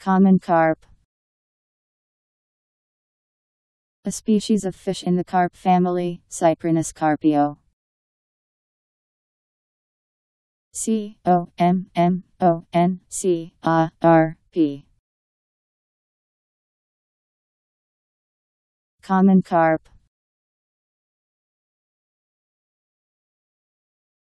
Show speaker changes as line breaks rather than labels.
Common carp. A species of fish in the carp family, Cyprinus carpio. C O M M O N C A R P. Common carp.